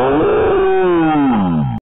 Oh.